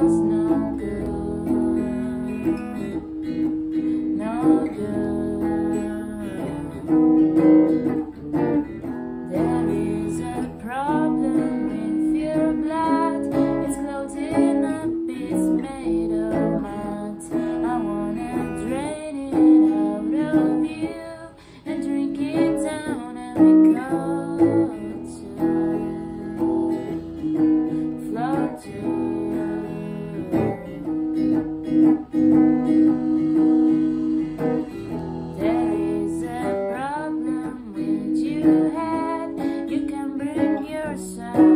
was side.